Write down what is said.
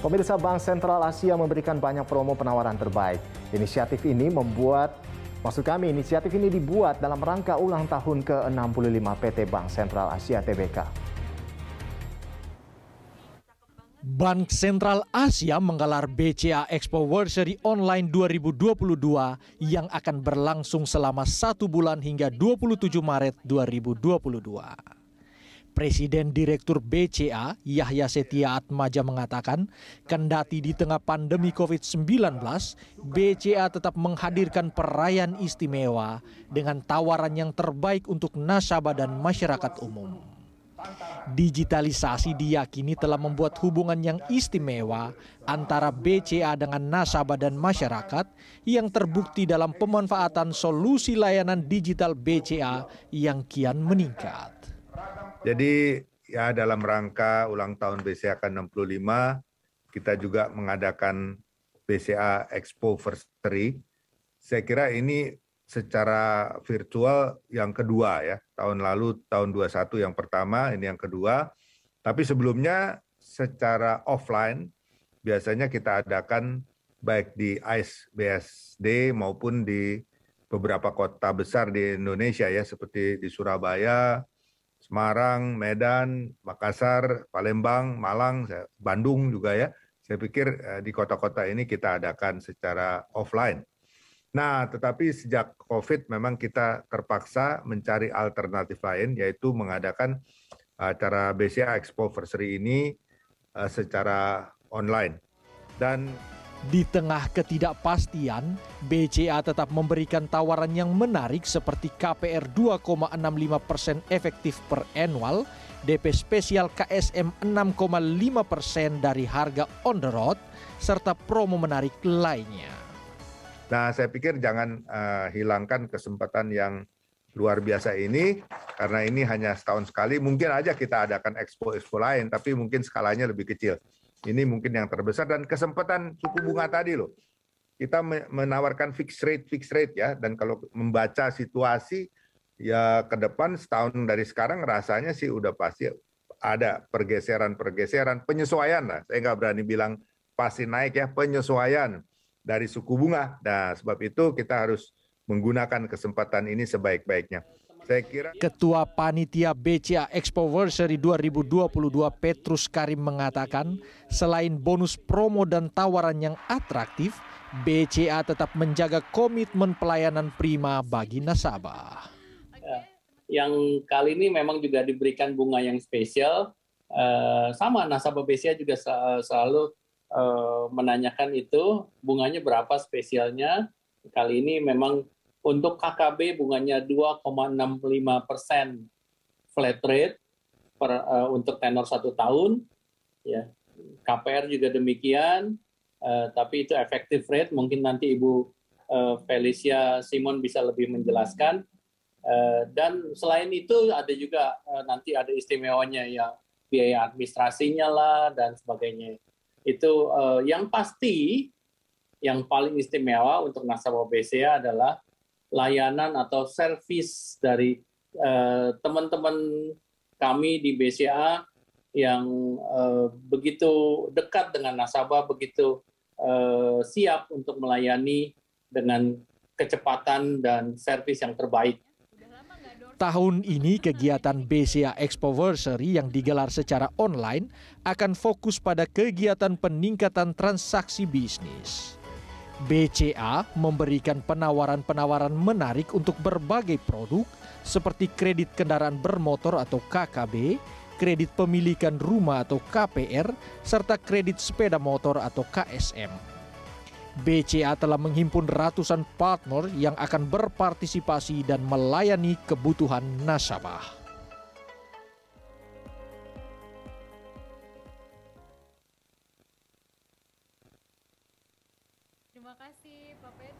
Pemirsa Bank Sentral Asia memberikan banyak promo penawaran terbaik. Inisiatif ini membuat Maksud kami, inisiatif ini dibuat dalam rangka ulang tahun ke-65 PT Bank Sentral Asia TBK. Bank Sentral Asia menggelar BCA Expo World Online 2022 yang akan berlangsung selama satu bulan hingga 27 Maret 2022. Presiden Direktur BCA Yahya Setia Atmaja mengatakan, kendati di tengah pandemi COVID-19, BCA tetap menghadirkan perayaan istimewa dengan tawaran yang terbaik untuk nasabah dan masyarakat umum. Digitalisasi diyakini telah membuat hubungan yang istimewa antara BCA dengan nasabah dan masyarakat yang terbukti dalam pemanfaatan solusi layanan digital BCA yang kian meningkat. Jadi ya dalam rangka ulang tahun BCA ke-65 kita juga mengadakan BCA Expo Firstory. Saya kira ini secara virtual yang kedua ya. Tahun lalu tahun 21 yang pertama, ini yang kedua. Tapi sebelumnya secara offline biasanya kita adakan baik di ICE BSD maupun di beberapa kota besar di Indonesia ya seperti di Surabaya, Semarang, Medan, Makassar, Palembang, Malang, Bandung juga ya. Saya pikir eh, di kota-kota ini kita adakan secara offline. Nah, tetapi sejak COVID memang kita terpaksa mencari alternatif lain, yaitu mengadakan acara BCA Expo Versary ini eh, secara online. Dan di tengah ketidakpastian, BCA tetap memberikan tawaran yang menarik seperti KPR 2,65 persen efektif per annual, DP spesial KSM 6,5 persen dari harga on the road, serta promo menarik lainnya. Nah, saya pikir jangan uh, hilangkan kesempatan yang luar biasa ini, karena ini hanya setahun sekali. Mungkin aja kita adakan expo-expo lain, tapi mungkin skalanya lebih kecil. Ini mungkin yang terbesar dan kesempatan suku bunga tadi loh. Kita menawarkan fixed rate fixed rate ya dan kalau membaca situasi ya ke depan setahun dari sekarang rasanya sih udah pasti ada pergeseran-pergeseran, penyesuaian lah. Saya nggak berani bilang pasti naik ya, penyesuaian dari suku bunga. Nah, sebab itu kita harus menggunakan kesempatan ini sebaik-baiknya. Saya kira Ketua Panitia BCA Expo Versary 2022 Petrus Karim mengatakan selain bonus promo dan tawaran yang atraktif, BCA tetap menjaga komitmen pelayanan prima bagi nasabah. Ya, yang kali ini memang juga diberikan bunga yang spesial. Uh, sama nasabah BCA juga selalu uh, menanyakan itu bunganya berapa spesialnya. Kali ini memang untuk KKB bunganya 2,65 persen flat rate per, uh, untuk tenor satu tahun. Ya, KPR juga demikian, uh, tapi itu efektif rate. Mungkin nanti Ibu uh, Felicia Simon bisa lebih menjelaskan. Uh, dan selain itu ada juga uh, nanti ada istimewanya ya biaya administrasinya lah dan sebagainya. Itu uh, yang pasti yang paling istimewa untuk nasabah BCA adalah layanan atau servis dari uh, teman-teman kami di BCA yang uh, begitu dekat dengan nasabah, begitu uh, siap untuk melayani dengan kecepatan dan servis yang terbaik. Tahun ini kegiatan BCA Expoversary yang digelar secara online akan fokus pada kegiatan peningkatan transaksi bisnis. BCA memberikan penawaran-penawaran menarik untuk berbagai produk seperti kredit kendaraan bermotor atau KKB, kredit pemilikan rumah atau KPR, serta kredit sepeda motor atau KSM. BCA telah menghimpun ratusan partner yang akan berpartisipasi dan melayani kebutuhan nasabah. Terima kasih Pak Pet.